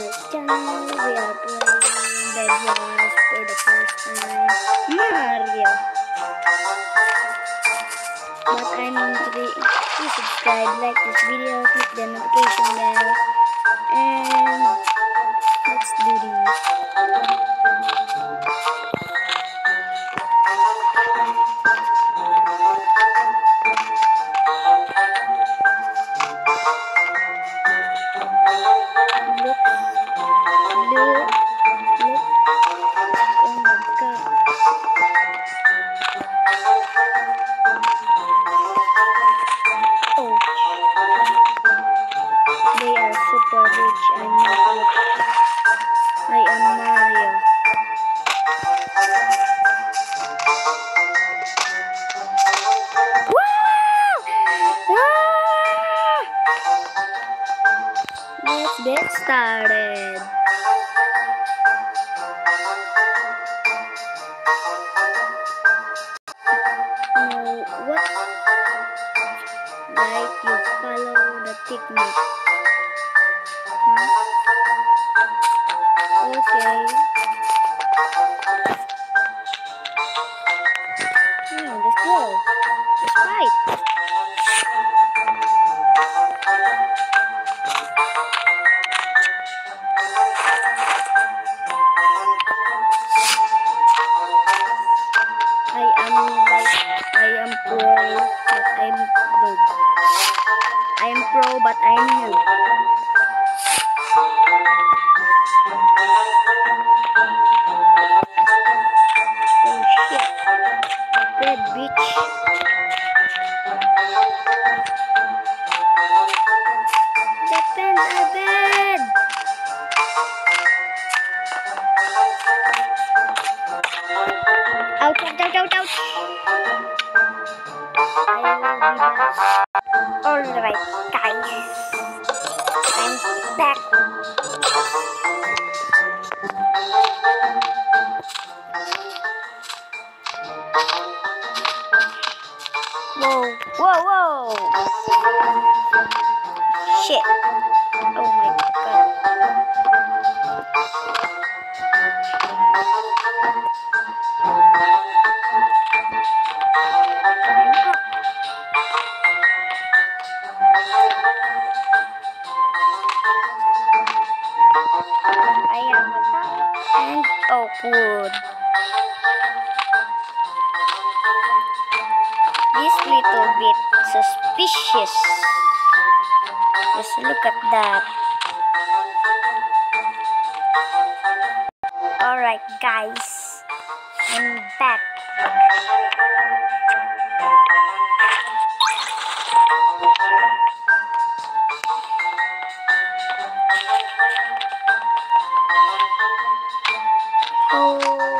my channel. We are playing Bed Wars for the first time. Mario. But I'm into Please subscribe, like this video, click the notification bell, and let's do this. Oh. They are super rich. I'm not. I am Mario. Wow! Let's get started. Like you follow the technique. Huh? Okay. Hmm, Let's go. Let's fight. Whoa, whoa, whoa! Shit. Oh my god. Suspicious. Just look at that. Alright guys, I'm back. Paco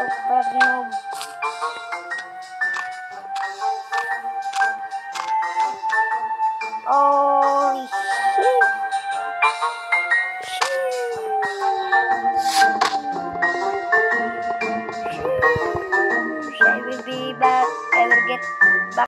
Oh, по-прежнему. Ой, Shall we be back? Ever get back?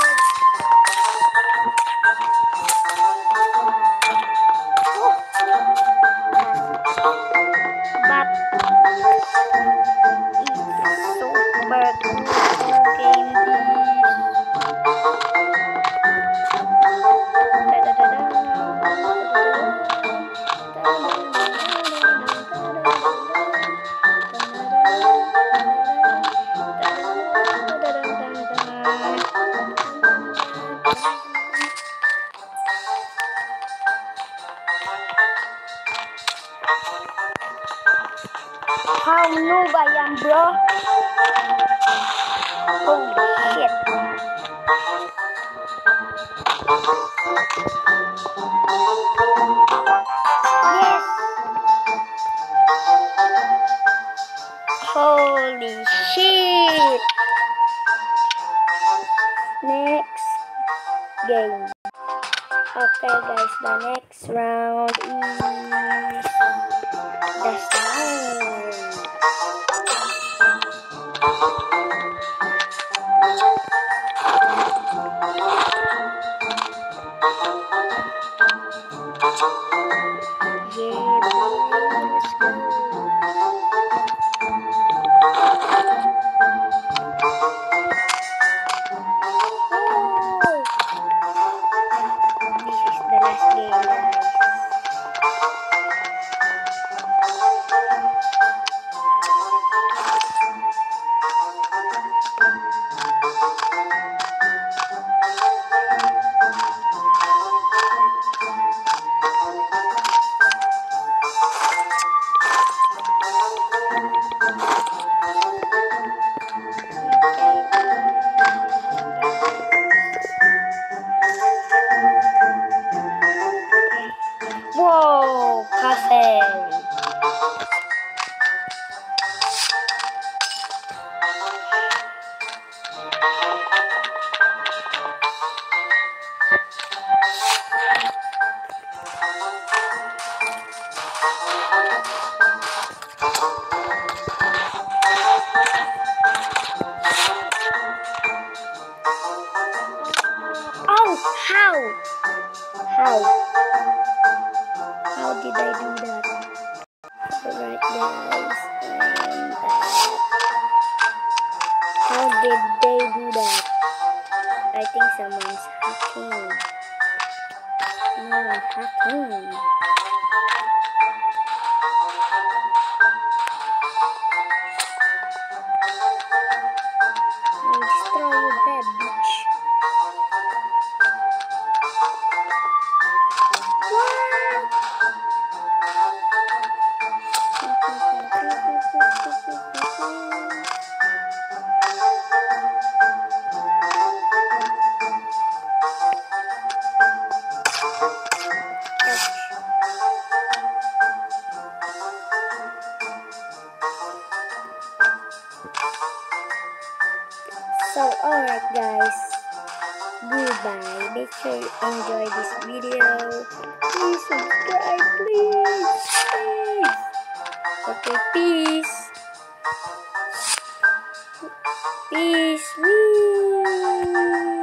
How noob I am, bro. Holy shit. Yes. Holy shit. Next game. Okay guys, the next round is the Oh, how? How? How did I do that? Alright guys. How did they do that? I think someone's hacking. No, hacking. Goodbye. Make sure you enjoy this video. Please subscribe, please. Please. Okay, peace. Peace. Wee.